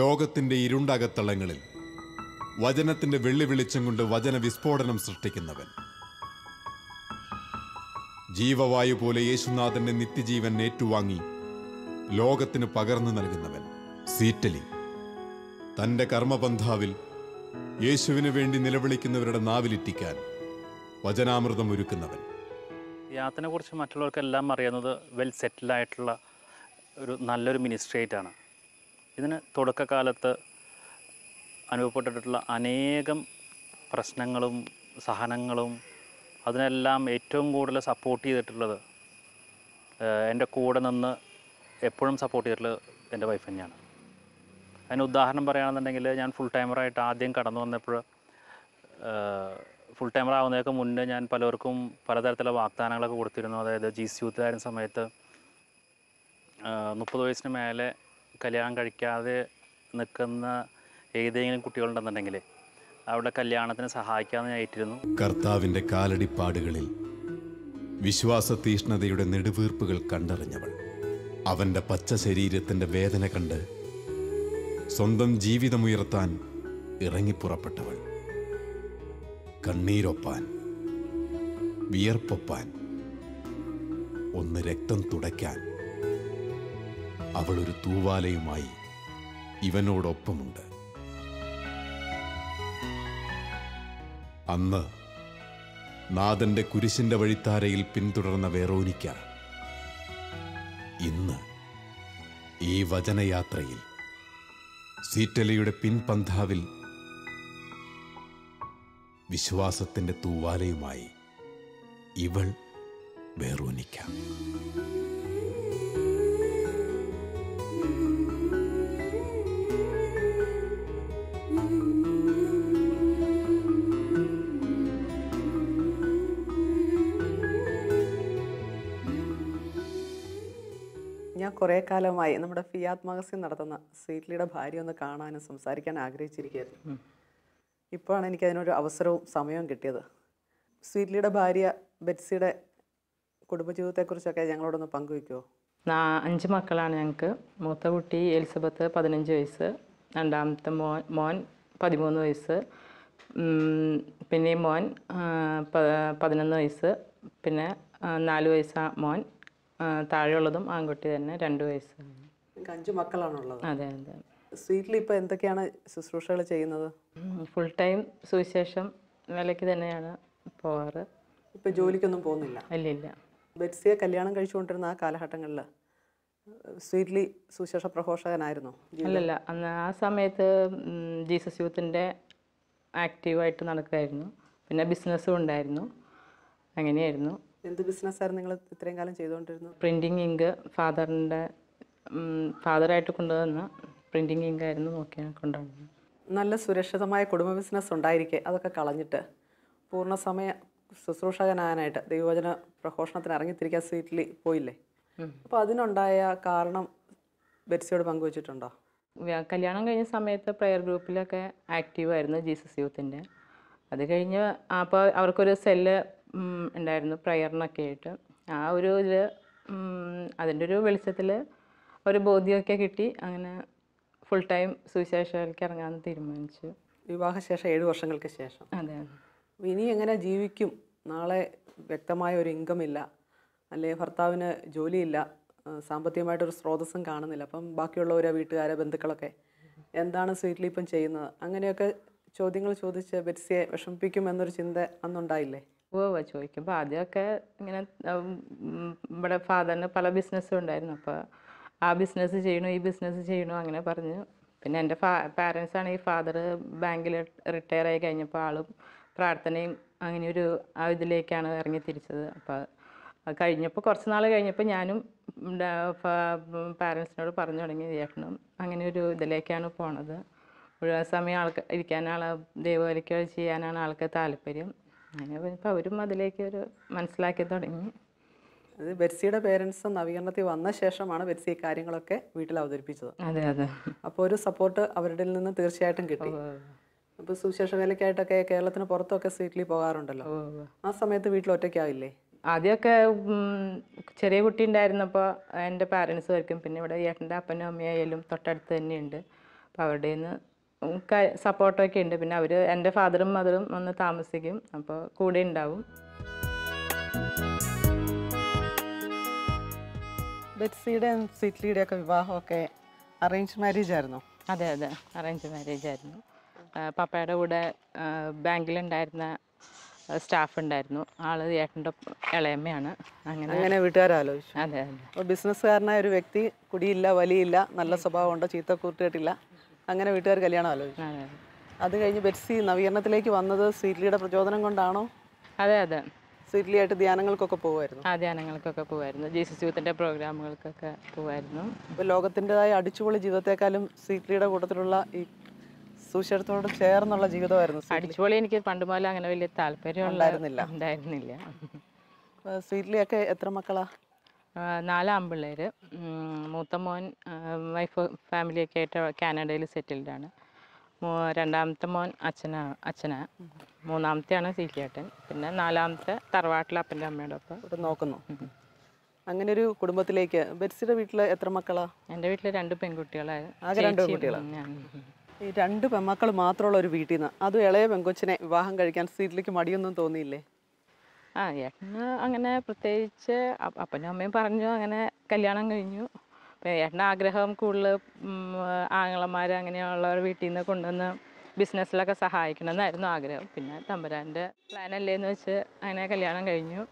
ലോകത്തിന്റെ ഇരുണ്ടകത്തളങ്ങളിൽ വചനത്തിന്റെ വെള്ളി വെളിച്ചം കൊണ്ട് വചന വിസ്ഫോടനം സൃഷ്ടിക്കുന്നവൻ. ജീവവായു പോലെ യേശുനാഥന്റെ നിത്യജീവൻ ഏറ്റുവാങ്ങി ലോകത്തിന് പകർന്നു നൽകുന്നവൻ സീറ്റലി. തന്റെ കർമ്മപന്ഥാവിൽ യേശുവിന് വേണ്ടി നിലവിളിക്കുന്നവരുടെ നാവിലിറ്റിക്കാൻ വചനാമൃതം ഒരുക്കുന്നവൻ. യാത്രനെക്കുറിച്ച് മറ്റുള്ളവർക്കെല്ലാം അറിയുന്നത് വെൽ സെറ്റിൽഡായിട്ടുള്ള ഒരു നല്ലൊരു മിനിസ്ട്രേറ്റാണ് ഇതിന് തുടക്കകാലത്ത് അനുഭവപ്പെട്ടിട്ടുള്ള അനേകം പ്രശ്നങ്ങളും സഹനങ്ങളും അതിനെല്ലാം ഏറ്റവും കൂടുതൽ സപ്പോർട്ട് ചെയ്തിട്ടുള്ളത് എന്റെ കൂടെ നിന്ന് എപ്പോഴും സപ്പോർട്ട് ചെയ്തിട്ടുള്ളത് എന്റെ വൈഫ് തന്നെയാണ്. അതിന് ഉദാഹരണം പറയുകയാണെന്നുണ്ടെങ്കിൽ ഞാൻ ഫുൾ ടൈമറായിട്ട് ആദ്യം കടന്നു വന്നപ്പോൾ ഫുൾ ടൈമർ ആവുന്നതിനൊക്കെ മുന്നേ ഞാൻ പലർക്കും പലതരത്തിലുള്ള വാഗ്ദാനങ്ങളൊക്കെ കൊടുത്തിരുന്നു. അതായത് ജി സി യൂത്തിലായിരുന്ന സമയത്ത് മുപ്പത് വയസ്സിന് മേലെ കല്യാണം കഴിക്കാതെ നിൽക്കുന്ന ഏതെങ്കിലും കുട്ടികളുണ്ടെന്നുണ്ടെങ്കിൽ അവരുടെ കല്യാണത്തിന് സഹായിക്കാമെന്ന് ഞാൻ ഏറ്റിരുന്നു കർത്താവിന്റെ കാലടിപ്പാടുകളിൽ വിശ്വാസ തീഷ്ണതയുടെ നെടുവീർപ്പുകൾ കണ്ടറിഞ്ഞവൾ. അവന്റെ പച്ച ശരീരത്തിന്റെ വേദന കണ്ട് സ്വന്തം ജീവിതമുയർത്താൻ ഇറങ്ങിപ്പുറപ്പെട്ടവൾ. കണ്ണീരൊപ്പാൻ വിയർപ്പൊപ്പാൻ ഒന്ന് രക്തം തുടയ്ക്കാൻ അവൾ ഒരു തൂവാലയുമായി ഇവനോടൊപ്പമുണ്ട്. അന്ന് നാഥന്റെ കുരിശിന്റെ വഴിത്താരയിൽ പിന്തുടർന്ന വേറോനിക്ക ഇന്ന് ഈ വചനയാത്രയിൽ സീറ്റലയുടെ പിൻപന്ഥാവിൽ വിശ്വാസത്തിന്റെ തൂവാലയുമായി ഇവൾ വേറോനിക്ക. കുറേ കാലമായി നമ്മുടെ ഫിയാത് മഗസിൻ നടത്തുന്ന സീറ്റ്ലിയുടെ ഭാര്യ ഒന്ന് കാണാനും സംസാരിക്കാൻ ആഗ്രഹിച്ചിരിക്കുകയായിരുന്നു. ഇപ്പോഴാണ് എനിക്ക് അതിനൊരു അവസരവും സമയവും കിട്ടിയത്. സ്വീറ്റ്ലിയുടെ ഭാര്യ ബെറ്റ്സിയുടെ കുടുംബജീവിതത്തെക്കുറിച്ചൊക്കെ ഞങ്ങളോടൊന്ന് പങ്കുവയ്ക്കുമോ നാ- അഞ്ച് മക്കളാണ് ഞങ്ങൾക്ക് മൂത്ത കുട്ടി എലിസബത്ത് പതിനഞ്ച് വയസ്സ് രണ്ടാമത്തെ മോൻ മോൻ പതിമൂന്ന് വയസ്സ് പിന്നെ മോൻ പതിനൊന്ന് വയസ്സ് പിന്നെ നാല് വയസ്സാണ് മോൻ. താഴെയുള്ളതും ആൺകുട്ടി തന്നെ രണ്ട് വയസ്സ്. അഞ്ചു മക്കളാണുള്ളത്. അതെ അതെ. സ്വീറ്റ്ലി ഇപ്പോൾ എന്തൊക്കെയാണ് ശുശ്രൂഷകൾ ചെയ്യുന്നത്? ഫുൾ ടൈം സുവിശേഷം വിലക്ക് തന്നെയാണ് പോവാറ് ഇപ്പോൾ ജോലിക്കൊന്നും പോകുന്നില്ല. ഇല്ല ഇല്ല. ബെറ്റ്സിയെ കല്യാണം കഴിച്ചുകൊണ്ടിരുന്ന ആ കാലഘട്ടങ്ങളിൽ സ്വീറ്റ്ലി സുശേഷ പ്രഘോഷകനായിരുന്നു? അല്ലല്ല അന്ന് ആ സമയത്ത് ജീസസ് യൂത്തിന്റെ ആക്റ്റീവായിട്ട് നടക്കുമായിരുന്നു പിന്നെ ബിസിനസ്സും ഉണ്ടായിരുന്നു. അങ്ങനെയായിരുന്നു. എന്ത് ബിസിനസ്സായിരുന്നു നിങ്ങൾ ഇത്രയും കാലം ചെയ്തുകൊണ്ടിരുന്നത്? പ്രിന്റിംഗ് ഇങ്ക് ഫാദറിന്റെ ഫാദറായിട്ട് കൊണ്ടുവന്ന പ്രിന്റിംഗ് ഇങ്ക് ആയിരുന്നു നോക്കിയാണ് കൊണ്ടുവന്നത്. നല്ല സുരക്ഷിതമായ കുടുംബ ബിസിനസ് ഉണ്ടായിരിക്കെ അതൊക്കെ കളഞ്ഞിട്ട്. പൂർണസമയ ശുശ്രൂഷകനാകാനായിട്ട് ദൈവവചന പ്രഘോഷണത്തിന് ഇറങ്ങിത്തിരിക്കാൻ സ്വീറ്റ്ലി പോയില്ലേ? അപ്പോൾ അതിനുണ്ടായ കാരണം ബെറ്റ്സിയോട് പങ്കുവച്ചിട്ടുണ്ടോ? കല്യാണം കഴിഞ്ഞ സമയത്ത് പ്രെയർ ഗ്രൂപ്പിലൊക്കെ ആക്റ്റീവായിരുന്നു ജീസസ് യൂത്തിന്റെ അത് കഴിഞ്ഞ് അപ്പോൾ അവർക്കൊരു സെല്ല് ഉണ്ടായിരുന്നു പ്രയറിനൊക്കെ ആയിട്ട്. ആ ഒരു ഇതിൽ അതിന്റെ ഒരു വെളിച്ചത്തിൽ ഒരു ബോധ്യമൊക്കെ കിട്ടി. അങ്ങനെ ഫുൾ ടൈം സുവിശേഷകൾക്ക് ഇറങ്ങാൻ തീരുമാനിച്ചു. വിവാഹശേഷം ഏഴ് വർഷങ്ങൾക്ക് ശേഷം. അതെ ഇനി എങ്ങനെ ജീവിക്കും? നാളെ വ്യക്തമായ ഒരു ഇൻകം ഇല്ല. അല്ലെങ്കിൽ ഭർത്താവിന് ജോലിയില്ല. സാമ്പത്തികമായിട്ടൊരു സ്രോതസ്സും കാണുന്നില്ല. അപ്പം ബാക്കിയുള്ളവരെ വീട്ടുകാരെ ബന്ധുക്കളൊക്കെ എന്താണ് സ്വീറ്റ്ലി ഇപ്പം ചെയ്യുന്നത്? അങ്ങനെയൊക്കെ ചോദ്യങ്ങൾ ചോദിച്ച് ബെറ്റ്സിയെ വിഷമിപ്പിക്കും എന്നൊരു ചിന്ത അന്നുണ്ടായില്ലേ? ഉവ്വ് ചോദിക്കുമ്പോൾ ആദ്യമൊക്കെ ഇങ്ങനെ ഇവിടെ ഫാദറിന് പല ബിസിനസ്സും ഉണ്ടായിരുന്നു. അപ്പോൾ ആ ബിസിനസ് ചെയ്യണു ഈ ബിസിനസ് ചെയ്യണു അങ്ങനെ പറഞ്ഞു. പിന്നെ എന്റെ ഫാ പാരൻസ് ഈ ഫാദർ ബാങ്കിൽ റിട്ടയർ ആയി കഴിഞ്ഞപ്പോൾ ആളും പ്രാർത്ഥനയും അങ്ങനെ ഒരു ആ ഇതിലേക്കാണ് ഇറങ്ങി തിരിച്ചത്. അപ്പോൾ കഴിഞ്ഞപ്പോൾ കുറച്ച് നാൾ കഴിഞ്ഞപ്പോൾ ഞാനും പാരൻസിനോട് പറഞ്ഞു തുടങ്ങി ചേട്ടനും അങ്ങനെ ഒരു ഇതിലേക്കാണ് പോണത്. മുഴുവൻ സമയം ആൾക്ക് ഇരിക്കാനാണ് ദൈവവലിക്കുക ചെയ്യാനാണ് ആൾക്ക് താല്പര്യം. അങ്ങനെ ഇപ്പോൾ അവരും അതിലേക്ക് ഒരു മനസ്സിലാക്കി തുടങ്ങി. അത് ബെർസിയുടെ പേരൻസ് നവീകരണത്തിൽ വന്ന ശേഷമാണ് ബെർസി ഈ കാര്യങ്ങളൊക്കെ വീട്ടിൽ അവതരിപ്പിച്ചത്. അതെ അതെ. അപ്പോൾ ഒരു സപ്പോർട്ട് അവരുടെ നിന്ന് തീർച്ചയായിട്ടും കിട്ടി. അപ്പോൾ സുവിശേഷ വേലയ്ക്കായിട്ടൊക്കെ കേരളത്തിന് പുറത്തൊക്കെ സ്വീറ്റ്ലി പോകാറുണ്ടല്ലോ. ആ സമയത്ത് വീട്ടിൽ ഒറ്റയ്ക്കാവില്ലേ? ആദ്യമൊക്കെ ചെറിയ കുട്ടി ഉണ്ടായിരുന്നപ്പോൾ എന്റെ പാരൻസ് വരയ്ക്കും. പിന്നെ ഇവിടെ ഏട്ടന്റെ അപ്പനും അമ്മയായാലും തൊട്ടടുത്ത് തന്നെയുണ്ട്. അപ്പോൾ അപ്പോൾ അവരുടെ നിന്ന് സപ്പോർട്ടൊക്കെ ഉണ്ട്. പിന്നെ അവർ എന്റെ ഫാദറും മദറും വന്ന് താമസിക്കും. അപ്പോൾ കൂടെ ഉണ്ടാവും. ബെറ്റ്സിയുടെയും സിറ്റ്ലിയുടെ ഒക്കെ വിവാഹമൊക്കെ അറേഞ്ച് മാരേജ് ആയിരുന്നു. അതെ അതെ. അറേഞ്ച് മാരേജ് ആയിരുന്നു. പപ്പയുടെ കൂടെ ബാങ്കിലുണ്ടായിരുന്ന സ്റ്റാഫ് ഉണ്ടായിരുന്നു. ആൾ ഏട്ടന്റെ ഇളയമ്മയാണ്. അങ്ങനെ അങ്ങനെ വീട്ടുകാരാലോചിച്ചു. അതെ അതെ. ബിസിനസ്സുകാരനായ ഒരു വ്യക്തി കുടിയില്ല വലിയില്ല നല്ല സ്വഭാവമുണ്ട് ചീത്ത കൂട്ടുകെട്ടില്ല അങ്ങനെ വീട്ടുകാർ കല്യാണം ആലോചിച്ചു. അതെ കഴിഞ്ഞ് ബെറ്റ്സി നവീകരണത്തിലേക്ക് വന്നത് സ്വീറ്റ്ലിയുടെ പ്രചോദനം കൊണ്ടാണോ? അതെ അതെ. സ്വീറ്റ്ലിയായിട്ട് ധ്യാനങ്ങൾക്കൊക്കെ പോകുമായിരുന്നു ആ ധ്യാനങ്ങൾക്കൊക്കെ പോകുമായിരുന്നു ജീസസ് യൂത്തിന്റെ പ്രോഗ്രാമുകൾക്കൊക്കെ പോകുമായിരുന്നു ഇപ്പോൾ ലോകത്തിന്റെതായ അടിച്ചുപൊളി ജീവിതത്തെക്കാളും സ്വീറ്റ്ലിയുടെ കൂട്ടത്തിലുള്ള ഈ സുശേഷത്തോട് ചേർന്നുള്ള ജീവിതമായിരുന്നു സ്വീറ്റ്ലി. അടിച്ചുപൊളി എനിക്ക് പണ്ട് മുതലേ അങ്ങനെ വലിയ താല്പര്യം ഉണ്ടായിരുന്നില്ല. ഉണ്ടായിരുന്നില്ല. സ്വീറ്റ്ലിയൊക്കെ എത്ര മക്കളാ? നാല് ആൺപിള്ളേർ മൂത്ത മോൻ വൈഫ് ഫാമിലിയൊക്കെ ആയിട്ട് കാനഡയിൽ സെറ്റിൽഡ് ആണ്. മൂ- രണ്ടാമത്തെ മോൻ അച്ഛനാ അച്ഛനാ. മൂന്നാമത്തെയാണ് സീറ്റിയേട്ടൻ പിന്നെ നാലാമത്തെ തറവാട്ടിൽ അപ്പന്റെ അമ്മയുടെ ഒപ്പം. ഇവിടെ നോക്കുന്നു. അങ്ങനെ ഒരു കുടുംബത്തിലേക്ക് ബെറ്റ്സിയുടെ വീട്ടിൽ എത്ര മക്കളാ? എന്റെ വീട്ടിൽ രണ്ട് പെൺകുട്ടികളാണ്. ആകെ രണ്ട് പെൺകുട്ടികളാണ് ഈ രണ്ട് പെൺമക്കൾ മാത്രമുള്ള ഒരു വീട്ടിൽ നിന്ന് അതും ഇളയ പെങ്കൊച്ചിനെ വിവാഹം കഴിക്കാൻ സീറ്റിലേക്ക് മടിയൊന്നും തോന്നിയില്ലേ? ആ ഏട്ടന് അങ്ങനെ പ്രത്യേകിച്ച് അപ്പനും അമ്മയും പറഞ്ഞു അങ്ങനെ കല്യാണം കഴിഞ്ഞു. അപ്പം ഏട്ടന്റെ ആഗ്രഹം കൂടുതൽ ആങ്ങളമാർ അങ്ങനെയുള്ളവർ വീട്ടിൽ നിന്ന് കൊണ്ടുവന്ന് ബിസിനസ്സിലൊക്കെ സഹായിക്കണമെന്നായിരുന്നു ആഗ്രഹം. പിന്നെ തമ്പുരാന്റെ പ്ലാൻ അല്ലേന്ന് വെച്ച് അങ്ങനെ കല്യാണം കഴിഞ്ഞു.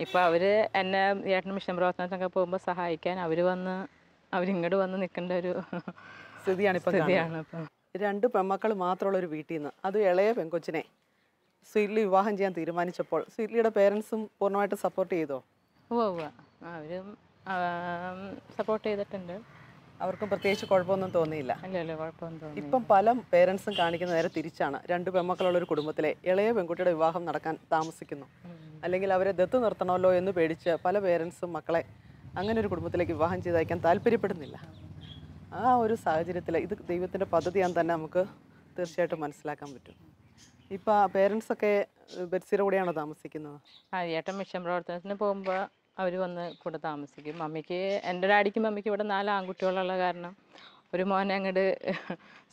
ഇപ്പോൾ അവർ എന്നെ ഏട്ടൻ മിഷൻ പ്രവർത്തനത്തിനൊക്കെ പോകുമ്പോൾ സഹായിക്കാൻ അവർ വന്ന് അവരിങ്ങോട്ട് വന്ന് നിൽക്കേണ്ട ഒരു സ്ഥിതിയാണ്. സ്ഥിതിയാണ് ഇപ്പം. രണ്ട് പെമ്മക്കൾ മാത്രമുള്ള ഒരു വീട്ടിൽ നിന്ന് അത് ഇളയ പെങ്കൊച്ചിനെ. സ്വീറ്റ്ലി വിവാഹം ചെയ്യാൻ തീരുമാനിച്ചപ്പോൾ സ്വീറ്റ്ലിയുടെ പേരൻസും പൂർണമായിട്ട് സപ്പോർട്ട് ചെയ്തോ? ഉവ്വ് ഉവ്വ്. അവരും സപ്പോർട്ട് ചെയ്തിട്ടുണ്ട്. അവർക്കും പ്രത്യേകിച്ച് കുഴപ്പമൊന്നും തോന്നിയില്ല. അല്ലല്ലോ കുഴപ്പമൊന്നും തോന്നി ഇപ്പം പല പേരൻസും കാണിക്കുന്ന നേരെ തിരിച്ചാണ്. രണ്ട് പെമ്മക്കളുള്ള ഒരു കുടുംബത്തിലെ ഇളയ പെൺകുട്ടിയുടെ വിവാഹം നടക്കാൻ താമസിക്കുന്നു. അല്ലെങ്കിൽ അവരെ ദത്ത് നിർത്തണമല്ലോ എന്ന് പേടിച്ച് പല പേരൻസും മക്കളെ അങ്ങനെ ഒരു കുടുംബത്തിലേക്ക് വിവാഹം ചെയ്തയക്കാൻ താല്പര്യപ്പെടുന്നില്ല. ആ ഒരു സാഹചര്യത്തിൽ ഇത് ദൈവത്തിന്റെ പദ്ധതിയാന്ന് തന്നെ നമുക്ക് തീർച്ചയായിട്ടും മനസ്സിലാക്കാൻ പറ്റും. ഇപ്പം പേരൻസൊക്കെ ബെറ്റ്സിയുടെ കൂടെയാണോ താമസിക്കുന്നത്? ആ ഏട്ടൻ മിഷൻ പ്രവർത്തനത്തിന് പോകുമ്പോൾ അവർ വന്ന് കൂടെ താമസിക്കും. മമ്മിക്ക് എന്റെ ഡാഡിക്കും മമ്മിക്ക് ഇവിടെ നാല് ആൺകുട്ടികളുള്ള കാരണം ഒരു മോനെ അങ്ങോട്ട്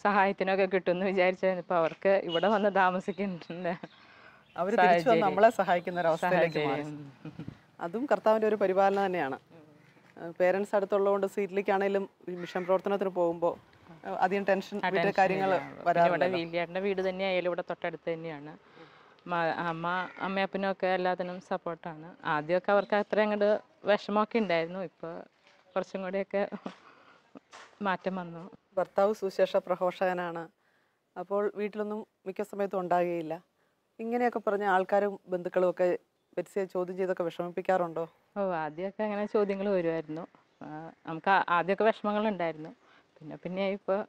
സഹായത്തിനൊക്കെ കിട്ടുമെന്ന് വിചാരിച്ചാൽ ഇപ്പോൾ അവർക്ക് ഇവിടെ വന്ന് താമസിക്കുന്നുണ്ട് അവർ നമ്മളെ സഹായിക്കുന്ന ഒരു അവസ്ഥയിലേക്ക് അതും കർത്താവിന്റെ ഒരു പരിപാലന തന്നെയാണ്. പേരൻസ് അടുത്തുള്ളതുകൊണ്ട് സീറ്റിലേക്കാണേലും മിഷൻ പ്രവർത്തനത്തിന് പോകുമ്പോൾ അധികം ടെൻഷൻ വീട്ടിലെ കാര്യങ്ങൾ ഇവിടെ വീട് വീലിയേട്ടന്റെ വീട് തന്നെയായാലും ഇവിടെ തൊട്ടടുത്ത് തന്നെയാണ്. അമ്മ അമ്മയപ്പനൊക്കെ എല്ലാത്തിനും സപ്പോർട്ടാണ്. ആദ്യമൊക്കെ അവർക്ക് അത്ര അങ്ങോട്ട് വിഷമമൊക്കെ ഉണ്ടായിരുന്നു. ഇപ്പോൾ കുറച്ചും കൂടിയൊക്കെ മാറ്റം വന്നു. ഭർത്താവ് സുശേഷ പ്രഘോഷകനാണ്. അപ്പോൾ വീട്ടിലൊന്നും മിക്ക സമയത്തും ഉണ്ടാകുകയില്ല. ഇങ്ങനെയൊക്കെ പറഞ്ഞ ആൾക്കാരും ബന്ധുക്കളും ഒക്കെ ബെറ്റ്സിയെ ചോദ്യം ചെയ്തൊക്കെ വിഷമിപ്പിക്കാറുണ്ടോ? ഓ ആദ്യമൊക്കെ അങ്ങനെ ചോദ്യങ്ങൾ വരുമായിരുന്നു. നമുക്ക് ആദ്യമൊക്കെ വിഷമങ്ങളുണ്ടായിരുന്നു പിന്നെ പിന്നെ ഇപ്പോൾ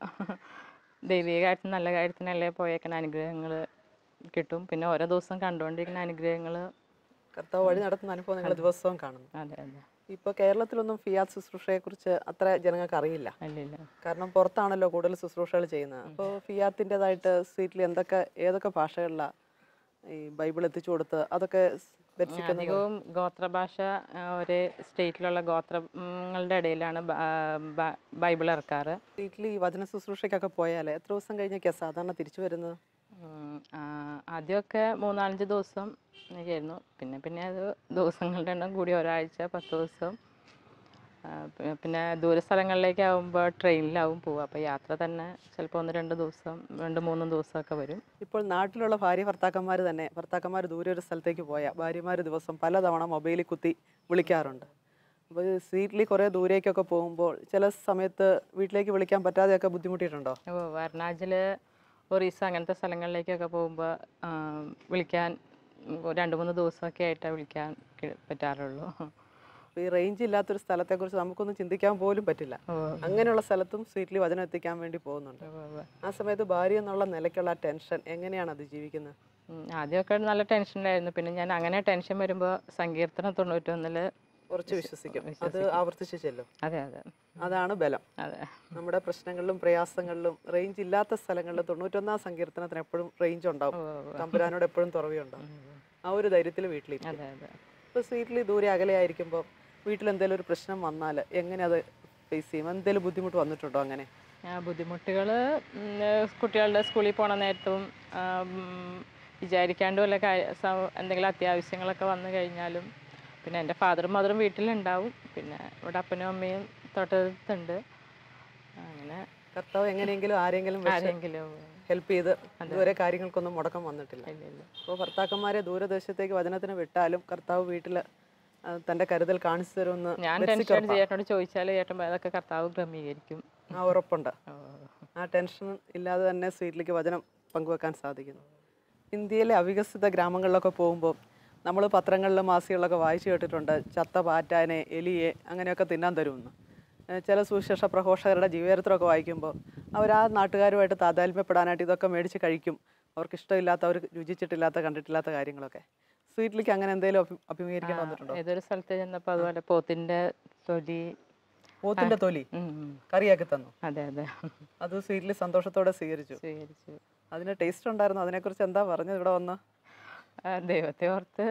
ദൈവികമായിട്ട് നല്ല കാര്യത്തിനല്ലേ പോയേക്കണ അനുഗ്രഹങ്ങൾ കിട്ടും. പിന്നെ ഓരോ ദിവസം കണ്ടുകൊണ്ടിരിക്കുന്ന അനുഗ്രഹങ്ങൾ കർത്താവ് വഴി നടത്തുന്ന അനുഭവം നിങ്ങൾ ദിവസവും കാണുന്നു. അതെ അതെ. ഇപ്പോൾ കേരളത്തിലൊന്നും ഫിയാത്ത് ശുശ്രൂഷയെക്കുറിച്ച് അത്ര ജനങ്ങൾക്ക് അറിയില്ല. കാരണം പുറത്താണല്ലോ കൂടുതൽ ശുശ്രൂഷകൾ ചെയ്യുന്നത്. അപ്പോൾ ഫിയാത്തിന്റെതായിട്ട് സ്വീറ്റിൽ എന്തൊക്കെ ഏതൊക്കെ ഭാഷകളിലാണ് ഈ ബൈബിൾ എത്തിച്ചു കൊടുത്ത് അതൊക്കെ അധികവും ഗോത്രഭാഷ ഒരേ സ്റ്റേറ്റിലുള്ള ഗോത്രങ്ങളുടെ ഇടയിലാണ് ബൈബിൾ ഇറക്കാറ്. വീട്ടിൽ ഈ വചന ശുശ്രൂഷയ്ക്കൊക്കെ പോയാൽ എത്ര ദിവസം കഴിഞ്ഞൊക്കെയാണ് സാധാരണ തിരിച്ചു വരുന്നത്? ആദ്യമൊക്കെ മൂന്നാലഞ്ച് ദിവസം ഒക്കെയായിരുന്നു. പിന്നെ പിന്നെ അത് ദിവസങ്ങളുടെ എണ്ണം കൂടി ഒരാഴ്ച പത്ത് ദിവസം. പിന്നെ ദൂര സ്ഥലങ്ങളിലേക്ക് ആകുമ്പോൾ ട്രെയിനിലാവും പോവുക അപ്പോൾ യാത്ര തന്നെ ചിലപ്പോൾ ഒന്ന് രണ്ട് ദിവസം രണ്ട് മൂന്ന് ദിവസമൊക്കെ വരും. ഇപ്പോൾ നാട്ടിലുള്ള ഭാര്യ ഭർത്താക്കന്മാർ തന്നെ ഭർത്താക്കന്മാർ ദൂരെ ഒരു സ്ഥലത്തേക്ക് പോയാൽ ഭാര്യമാർ ദിവസം പലതവണ മൊബൈലിൽ കുത്തി വിളിക്കാറുണ്ട്. അപ്പോൾ സീറ്റിൽ കുറേ ദൂരേക്കൊക്കെ പോകുമ്പോൾ ചില സമയത്ത് വീട്ടിലേക്ക് വിളിക്കാൻ പറ്റാതെയൊക്കെ ബുദ്ധിമുട്ടിയിട്ടുണ്ടോ? അപ്പോൾ അരുണാചൽ ഒറീസ അങ്ങനത്തെ സ്ഥലങ്ങളിലേക്കൊക്കെ പോകുമ്പോൾ വിളിക്കാൻ രണ്ട് മൂന്ന് ദിവസമൊക്കെ ആയിട്ടേ വിളിക്കാൻ പറ്റാറുള്ളൂ. അപ്പോൾ ഈ റേഞ്ച് ഇല്ലാത്തൊരു സ്ഥലത്തെക്കുറിച്ച് നമുക്കൊന്നും ചിന്തിക്കാൻ പോലും പറ്റില്ല. അങ്ങനെയുള്ള സ്ഥലത്തും സ്വീറ്റ്ലി വചനം എത്തിക്കാൻ വേണ്ടി പോകുന്നുണ്ട്. ആ സമയത്ത് ഭാര്യ എന്നുള്ള നിലയ്ക്കുള്ള ടെൻഷൻ എങ്ങനെയാണ് അത് ജീവിക്കുന്നത്? ആദ്യമൊക്കെ നല്ല ടെൻഷനിലായിരുന്നു പിന്നെ ഞാൻ അങ്ങനെ ടെൻഷൻ വരുമ്പോൾ സങ്കീർത്തനം തൊണ്ണൂറ്റൊന്നിൽ കുറച്ച് വിശ്വസിക്കും. അത് ആവർത്തിച്ച് ചെല്ലും. അതെ അതെ. അതാണ് ബലം. അതെ. നമ്മുടെ പ്രശ്നങ്ങളിലും പ്രയാസങ്ങളിലും റേഞ്ച് ഇല്ലാത്ത സ്ഥലങ്ങളിൽ തൊണ്ണൂറ്റൊന്നാം സങ്കീർത്തനത്തിന് എപ്പോഴും റേഞ്ച് ഉണ്ടാവും. തമ്പുരാനോട് എപ്പോഴും തുറവിയുണ്ടാവും ആ ഒരു ധൈര്യത്തിൽ വീട്ടിലേക്ക് ഇപ്പോൾ സീറ്റിൽ ദൂരെ അകലെ വീട്ടിൽ എന്തെങ്കിലും ഒരു പ്രശ്നം വന്നാൽ എങ്ങനെ അത് ഫേസ് ചെയ്യും? എന്തെങ്കിലും ബുദ്ധിമുട്ട് വന്നിട്ടുണ്ടോ അങ്ങനെ? ബുദ്ധിമുട്ടുകൾ കുട്ടികളുടെ സ്കൂളിൽ പോണ നേരത്തും വിചാരിക്കാണ്ട് വല്ല എന്തെങ്കിലും അത്യാവശ്യങ്ങളൊക്കെ വന്നു കഴിഞ്ഞാലും പിന്നെ എന്റെ ഫാദറും മദറും വീട്ടിലുണ്ടാവും. പിന്നെ ഇവിടെ അപ്പനും അമ്മയും തൊട്ടടുത്തുണ്ട്. അങ്ങനെ കർത്താവ് എങ്ങനെയെങ്കിലും ആരെങ്കിലും ആരെങ്കിലും ഹെൽപ്പ് ചെയ്ത് ഇതുവരെ കാര്യങ്ങൾക്കൊന്നും മുടക്കം വന്നിട്ടില്ല. അപ്പോൾ ഭർത്താക്കന്മാരെ ദൂരദേശത്തേക്ക് വചനത്തിന് വിട്ടാലും കർത്താവ് വീട്ടിൽ തന്റെ കരുതൽ കാണിച്ചു തരുമെന്ന് ഞാൻ ടെൻഷൻ. ചേട്ടനോട് ചോദിച്ചാൽ ചേട്ടൻ അതൊക്കെ കർത്താവ് ക്രമീകരിക്കും. ആ ഉറപ്പുണ്ട്. ആ ടെൻഷൻ ഇല്ലാതെ തന്നെ സ്വീറ്റിലേക്ക് വചനം പങ്കുവെക്കാൻ സാധിക്കുന്നു. ഇന്ത്യയിലെ അവികസിത ഗ്രാമങ്ങളിലൊക്കെ പോകുമ്പോൾ നമ്മൾ പത്രങ്ങളിലും മാസികളിലൊക്കെ വായിച്ചു കേട്ടിട്ടുണ്ട് ചത്ത പാറ്റാനെ എലിയെ അങ്ങനെയൊക്കെ തിന്നാൻ തരുമെന്ന്. ചില സുവിശേഷ പ്രഘോഷകരുടെ ജീവചരിത്രമൊക്കെ വായിക്കുമ്പോൾ അവർ ആ നാട്ടുകാരുമായിട്ട് താതാത്മ്യപ്പെടാനായിട്ട് ഇതൊക്കെ മേടിച്ച് കഴിക്കും. അവർക്ക് ഇഷ്ടമില്ലാത്ത അവർ രുചിച്ചിട്ടില്ലാത്ത കണ്ടിട്ടില്ലാത്ത കാര്യങ്ങളൊക്കെ. സ്വീറ്റിലേക്ക് അങ്ങനെ എന്തെങ്കിലും അഭിമുഖീകരിക്കാൻ വന്നിട്ടുണ്ടോ? ഏതൊരു സ്ഥലത്ത് ചെന്നപ്പോൾ അതുപോലെ പോത്തിന്റെ തൊലി പോത്തിന്റെ തൊലി. കറിയാക്കി തന്നു. അതെ അതെ. അത് സ്വീറ്റിൽ സന്തോഷത്തോടെ സ്വീകരിച്ചു. സ്വീകരിച്ചു. അതിന് ടേസ്റ്റ് ഉണ്ടായിരുന്നു. അതിനെക്കുറിച്ച് എന്താ പറഞ്ഞത് ഇവിടെ വന്ന്? ദൈവത്തെ ഓർത്ത്.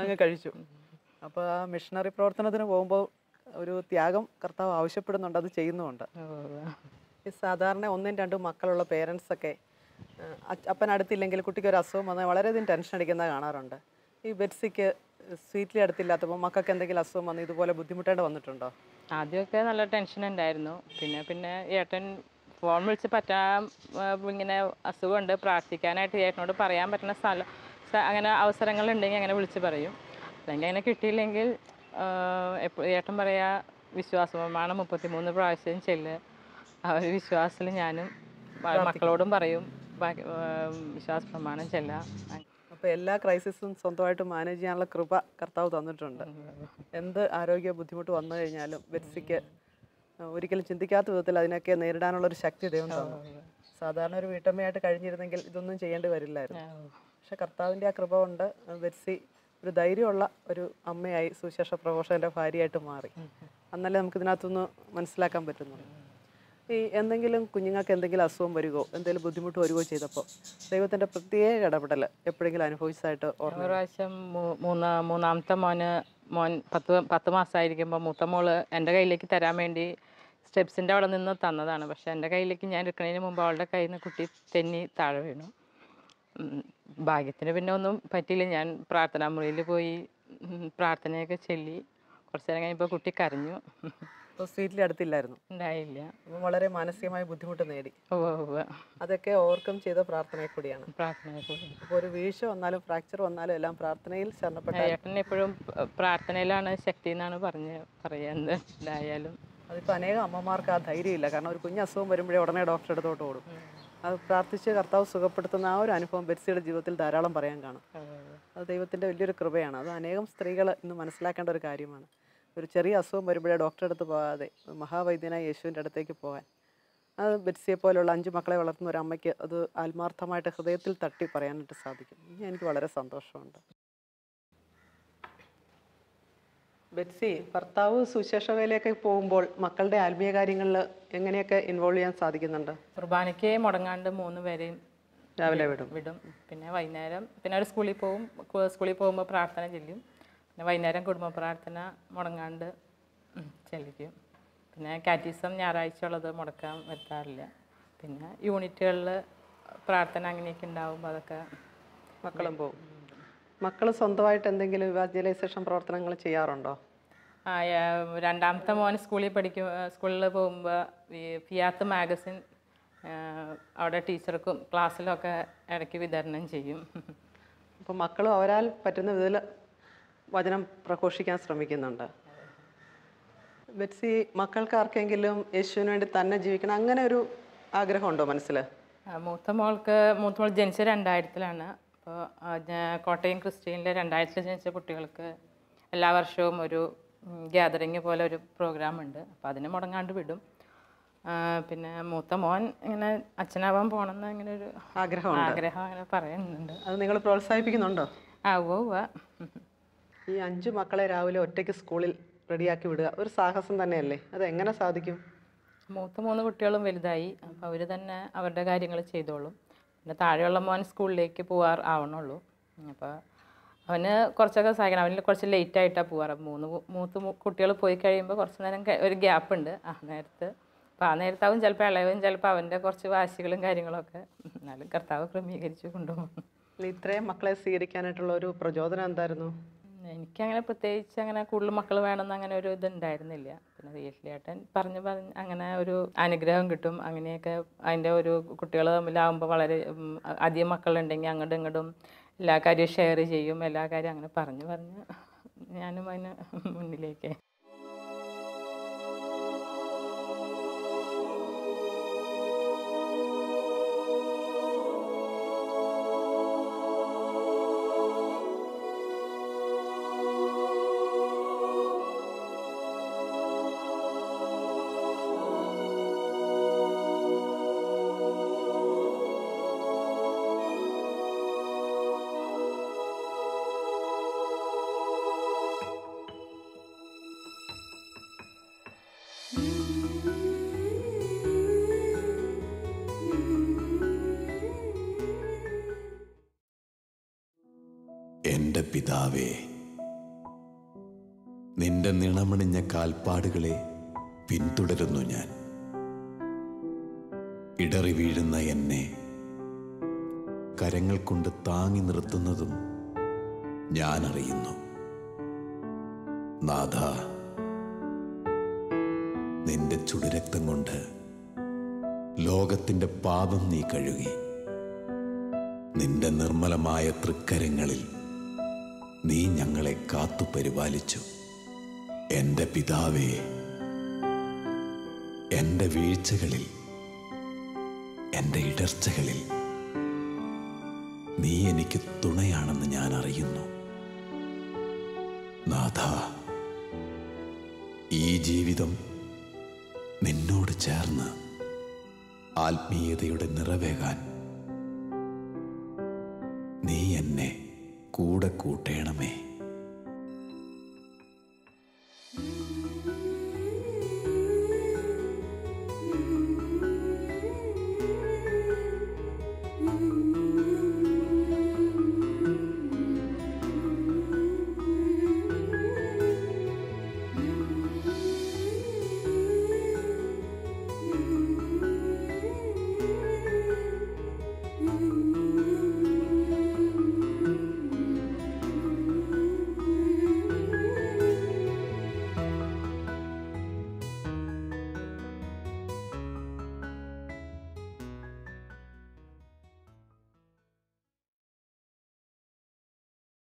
അങ്ങ് കഴിച്ചു. അപ്പോൾ ആ മിഷണറി പ്രവർത്തനത്തിന് പോകുമ്പോൾ ഒരു ത്യാഗം കർത്താവ് ആവശ്യപ്പെടുന്നുണ്ട്. അത് ചെയ്യുന്നുമുണ്ട്. ഓ, സാധാരണ ഒന്നും രണ്ടും മക്കളുള്ള പേരൻസൊക്കെ അപ്പൻ അടുത്തില്ലെങ്കിൽ കുട്ടിക്ക് ഒരു അസുഖം വന്നാൽ വളരെയധികം ടെൻഷൻ അടിക്കുന്നത് കാണാറുണ്ട്. ഈ ബെറ്റ്സിക്ക് സ്വീറ്റ്ലി അടുത്തില്ലാത്തപ്പോൾ മക്കൾക്ക് എന്തെങ്കിലും അസുഖം വന്ന് ഇതുപോലെ ബുദ്ധിമുട്ടേണ്ടി വന്നിട്ടുണ്ടോ? ആദ്യമൊക്കെ നല്ല ടെൻഷൻ ഉണ്ടായിരുന്നു. പിന്നെ പിന്നെ ഏട്ടൻ ഫോൺ വിളിച്ച് പറ്റാൻ ഇങ്ങനെ അസുഖമുണ്ട്. പ്രാർത്ഥിക്കാനായിട്ട് ഏട്ടനോട് പറയാൻ പറ്റുന്ന സ്ഥലം അങ്ങനെ അങ്ങനെ അവസരങ്ങളുണ്ടെങ്കിൽ അങ്ങനെ വിളിച്ച് പറയും. അല്ലെങ്കിൽ അങ്ങനെ കിട്ടിയില്ലെങ്കിൽ ഏട്ടൻ പറയാ വിശ്വാസമാണ് മുപ്പത്തി മുപ്പത്തിമൂന്ന് പ്രാവശ്യം ചെല്ല്. ആ ഒരു വിശ്വാസത്തിൽ ഞാനും മക്കളോടും പറയും വിശ്വാസ പ്രമാണം ചെല്ലാം. അപ്പോൾ എല്ലാ ക്രൈസിസും സ്വന്തമായിട്ട് മാനേജ് ചെയ്യാനുള്ള കൃപ കർത്താവ് തന്നിട്ടുണ്ട്. എന്ത് ആരോഗ്യ ബുദ്ധിമുട്ട് വന്നു കഴിഞ്ഞാലും ബെറ്റ്സിക്ക് ഒരിക്കലും ചിന്തിക്കാത്ത വിധത്തിൽ അതിനൊക്കെ നേരിടാനുള്ള ഒരു ശക്തി ദൈവം തന്നു. സാധാരണ ഒരു വീട്ടമ്മയായിട്ട് കഴിഞ്ഞിരുന്നെങ്കിൽ ഇതൊന്നും ചെയ്യേണ്ടി വരില്ലായിരുന്നു. പക്ഷെ കർത്താവിന്റെ ആ കൃപ കൊണ്ട് ബെറ്റ്സി ഒരു ധൈര്യമുള്ള ഒരു അമ്മയായി സുശേഷ പ്രഘോഷകന്റെ ഭാര്യയായിട്ട് മാറി. അന്നല്ലേ നമുക്ക് ഇതിനകത്തുനിന്ന് മനസ്സിലാക്കാൻ പറ്റുന്നുള്ളൂ ഈ എന്തെങ്കിലും കുഞ്ഞുങ്ങൾക്ക് എന്തെങ്കിലും അസുഖം വരികയോ എന്തെങ്കിലും ബുദ്ധിമുട്ട് വരികയോ ചെയ്തപ്പോൾ ദൈവത്തിന്റെ പ്രത്യേക ഇടപെടൽ എപ്പോഴെങ്കിലും അനുഭവിച്ചതായിട്ട് ഓർമ്മ പ്രാവശ്യം മൂന്നാ മൂന്നാമത്തെ മോന് മോൻ പത്ത് പത്ത് മാസമായിരിക്കുമ്പോൾ മൂത്ത മോൾ എന്റെ കയ്യിലേക്ക് തരാൻ വേണ്ടി സ്റ്റെപ്സിന്റെ അവിടെ നിന്ന് തന്നതാണ്. പക്ഷേ എന്റെ കയ്യിലേക്ക് ഞാൻ എടുക്കുന്നതിന് മുമ്പ് അവളുടെ കയ്യിൽ നിന്ന് കുട്ടി തെന്നി താഴെ വീണു. ഭാഗ്യത്തിന് പിന്നെ ഒന്നും പറ്റിയില്ല. ഞാൻ പ്രാർത്ഥനാ മുറിയിൽ പോയി പ്രാർത്ഥനയൊക്കെ ചൊല്ലി കുറച്ച് നേരം കഴിഞ്ഞപ്പോൾ കുട്ടി കരഞ്ഞു. സ്വീറ്റിൽ അടുത്തില്ലായിരുന്നു. ഉണ്ടായില്ല. അപ്പം വളരെ മാനസികമായ ബുദ്ധിമുട്ട് നേടി. അതൊക്കെ ഓവർകം ചെയ്ത പ്രാർത്ഥനയെ കൂടിയാണ്. പ്രാർത്ഥനയൊക്കെ അപ്പോൾ ഒരു വീഴ്ച വന്നാലും ഫ്രാക്ചർ വന്നാലും എല്ലാം പ്രാർത്ഥനയിൽ ശരണപ്പെട്ട ഏട്ടൻ എപ്പോഴും പ്രാർത്ഥനയിലാണ് ശക്തി എന്നാണ് പറഞ്ഞ് പറയുന്നത് എന്തായാലും. അതിപ്പോൾ അനേകം അമ്മമാർക്ക് ആ ധൈര്യമില്ല. കാരണം ഒരു കുഞ്ഞ് അസുഖം വരുമ്പോഴേ ഉടനെ ഡോക്ടറെ അടുത്തോട്ട് ഓടും. അത് പ്രാർത്ഥിച്ച് കർത്താവ് സുഖപ്പെടുത്തുന്ന ആ ഒരു അനുഭവം ബെറ്റ്സിയുടെ ജീവിതത്തിൽ ധാരാളം പറയാൻ കാണും. അത് ദൈവത്തിന്റെ വലിയൊരു കൃപയാണ്. അത് അനേകം സ്ത്രീകൾ ഇന്ന് മനസ്സിലാക്കേണ്ട ഒരു കാര്യമാണ്. ഒരു ചെറിയ അസുഖം വരുമ്പോഴേ ഡോക്ടറെ അടുത്ത് പോകാതെ മഹാവൈദ്യനായ യേശുവിന്റെ അടുത്തേക്ക് പോകാൻ. അത് ബെറ്റ്സിയെ പോലെയുള്ള അഞ്ച് മക്കളെ വളർത്തുന്ന ഒരു അമ്മയ്ക്ക് അത് ആത്മാർത്ഥമായിട്ട് ഹൃദയത്തിൽ തട്ടി പറയാനായിട്ട് സാധിക്കും. ഇനി എനിക്ക് വളരെ സന്തോഷമുണ്ട്. ബെറ്റ്സി ഭർത്താവ് സുശേഷ വേലയൊക്കെ പോകുമ്പോൾ മക്കളുടെ ആത്മീയ കാര്യങ്ങളിൽ എങ്ങനെയൊക്കെ ഇൻവോൾവ് ചെയ്യാൻ സാധിക്കുന്നുണ്ട്? കുർബാനയ്ക്ക് മുടങ്ങാണ്ട് മൂന്ന് പേരെയും രാവിലെ വിടും. വിടും. പിന്നെ വൈകുന്നേരം പിന്നെ അവർ സ്കൂളിൽ പോകും സ്കൂളിൽ പോകുമ്പോൾ പ്രാർത്ഥന ചെല്ലും. പിന്നെ വൈകുന്നേരം കുടുംബ പ്രാർത്ഥന മുടങ്ങാണ്ട് ചലിക്കും പിന്നെ കാറ്റീസം ഞായറാഴ്ച ഉള്ളത് മുടക്കാൻ വരുത്താറില്ല. പിന്നെ യൂണിറ്റുകളിൽ പ്രാർത്ഥന അങ്ങനെയൊക്കെ ഉണ്ടാകുമ്പോൾ അതൊക്കെ മക്കളും പോകും മക്കൾ സ്വന്തമായിട്ട് എന്തെങ്കിലും ഇവാഞ്ചലൈസേഷൻ പ്രവർത്തനങ്ങൾ ചെയ്യാറുണ്ടോ? ആ രണ്ടാമത്തെ മോൻ സ്കൂളിൽ പഠിക്കും സ്കൂളിൽ പോകുമ്പോൾ ഈ ഫിയാത്ത് മാഗസിൻ അവിടെ ടീച്ചർക്കും ക്ലാസ്സിലൊക്കെ ഇടയ്ക്ക് വിതരണം ചെയ്യും. അപ്പോൾ മക്കളും അവരാൽ പറ്റുന്ന വിധത്തിൽ വചനം പ്രഘോഷിക്കാൻ ശ്രമിക്കുന്നുണ്ട്. ബെറ്റ്സി മക്കൾക്ക് ആർക്കെങ്കിലും യേശുവിന് വേണ്ടി തന്നെ ജീവിക്കണം അങ്ങനെ ഒരു ആഗ്രഹമുണ്ടോ മനസ്സിൽ മൂത്ത മോൾക്ക് മൂത്ത മോൾ ജനിച്ച രണ്ടായിരത്തിലാണ്. അപ്പോൾ കോട്ടയം ക്രിസ്ത്യനിലെ രണ്ടായിരത്തിൽ ജനിച്ച കുട്ടികൾക്ക് എല്ലാ വർഷവും ഒരു ഗ്യാതറിങ് പോലെ ഒരു പ്രോഗ്രാം ഉണ്ട്. അപ്പോൾ അതിന് മുടങ്ങാണ്ട് വിടും. പിന്നെ മൂത്ത മോൻ ഇങ്ങനെ അച്ഛനാവാൻ പോകണമെന്ന് ഇങ്ങനെ ഒരു ആഗ്രഹം ആഗ്രഹം അങ്ങനെ പറയുന്നുണ്ട്. അത് നിങ്ങൾ പ്രോത്സാഹിപ്പിക്കുന്നുണ്ടോ? ആ ഉവ്വ ഉവ്വ. ഈ അഞ്ച് മക്കളെ രാവിലെ ഒറ്റയ്ക്ക് സ്കൂളിൽ റെഡിയാക്കി വിടുക. ഒരു സാഹസം തന്നെയല്ലേ? അത് എങ്ങനെ സാധിക്കും? മൂത്ത മൂന്ന് കുട്ടികളും വലുതായി. അപ്പോൾ അവർ തന്നെ അവരുടെ കാര്യങ്ങൾ ചെയ്തോളും. പിന്നെ താഴെയുള്ള മോൻ സ്കൂളിലേക്ക് പോവാർ ആവണുള്ളൂ. അപ്പോൾ അവന് കുറച്ചൊക്കെ സഹായിക്കണം. അവന് കുറച്ച് ലേറ്റ് ആയിട്ടാണ് പോവാറ്. മൂന്ന് മൂത്ത് കുട്ടികൾ പോയി കഴിയുമ്പോൾ കുറച്ച് നേരം ഒരു ഗ്യാപ്പ് ഉണ്ട്. ആ നേരത്ത് അപ്പോൾ ആ നേരത്താവും ചിലപ്പോൾ ഇളയവും ചിലപ്പോൾ അവന്റെ കുറച്ച് വാശികളും കാര്യങ്ങളൊക്കെ എന്നാലും കർത്താവ് ക്രമീകരിച്ച് കൊണ്ടുപോകും. ഇത്രയും മക്കളെ സ്വീകരിക്കാനായിട്ടുള്ള ഒരു പ്രചോദനം എന്തായിരുന്നു? എനിക്കങ്ങനെ പ്രത്യേകിച്ച് അങ്ങനെ കൂടുതൽ മക്കൾ വേണമെന്ന് അങ്ങനെ ഒരു ഇതുണ്ടായിരുന്നില്ല. പിന്നെ വീട്ടിലേട്ടൻ പറഞ്ഞു പറഞ്ഞ് അങ്ങനെ ഒരു അനുഗ്രഹം കിട്ടും. അങ്ങനെയൊക്കെ അതിന്റെ ഒരു കുട്ടികൾ തമ്മിലാവുമ്പോൾ വളരെ അധികം മക്കളുണ്ടെങ്കിൽ അങ്ങോട്ടും ഇങ്ങോട്ടും എല്ലാ കാര്യവും ഷെയർ ചെയ്യും. എല്ലാ കാര്യവും അങ്ങനെ പറഞ്ഞു പറഞ്ഞ് ഞാനും അതിന് മുന്നിലേക്ക് പിതാവേ നിന്റെ നിണമണിഞ്ഞ കാൽപ്പാടുകളെ പിന്തുടരുന്നു ഞാൻ. ഇടറി വീഴുന്ന എന്നെ കരങ്ങൾ കൊണ്ട് താങ്ങി നിർത്തുന്നതും ഞാൻ അറിയുന്നു. നാഥ നിന്റെ ചുടുരക്തം കൊണ്ട് ലോകത്തിന്റെ പാപം നീ കഴുകി. നിന്റെ നിർമ്മലമായ തൃക്കരങ്ങളിൽ നീ ഞങ്ങളെ കാത്തു പരിപാലിച്ചു. എന്റെ പിതാവേ എന്റെ വീഴ്ചകളിൽ എന്റെ ഇടർച്ചകളിൽ നീ എനിക്ക് തുണയാണെന്ന് ഞാൻ അറിയുന്നു. നാഥ ഈ ജീവിതം നിന്നോട് ചേർന്ന് ആത്മീയതയുടെ നിറവേകാൻ Mm-hmm.